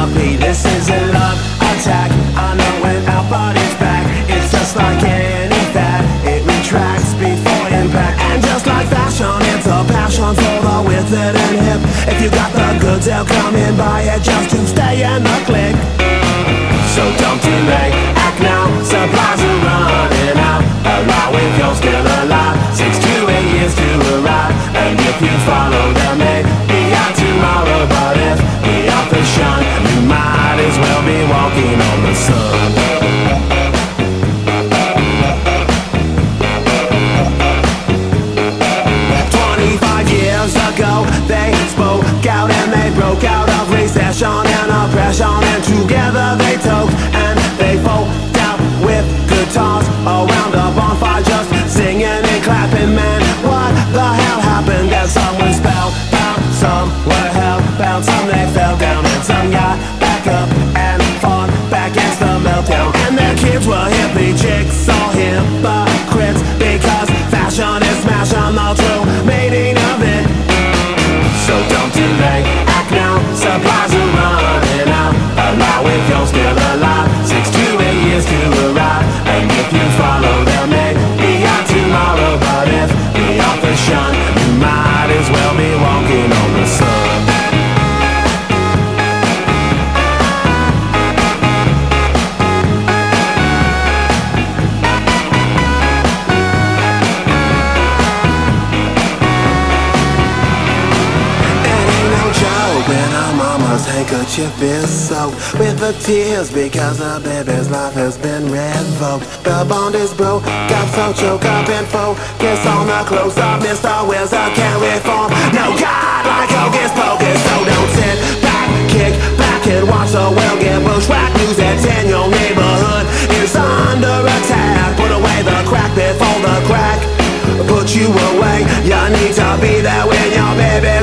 recipe. This is a love attack. I know when our body's back, it's just like any fad. It retracts before impact, and just like fashion, it's a passion for the withered and hip. If you got the goods, they'll come in buy it fell down, and some got back up and fought back against the meltdown. And their kids were hippie chicks, all hypocrites, because fashion is smash on the true meaning of it. So don't delay, act now, supplies My mama's handkerchief is soaked with the tears because her baby's life has been revoked. The bond is broke, got so choked up and focused on the close-up. Mr. Wills, I can't reform. No God like Hocus Pocus, so don't sit back, kick back and watch the world get bushwhacked. News that's in your neighborhood is under attack. Put away the crack before the crack put you away. You need to be there when your baby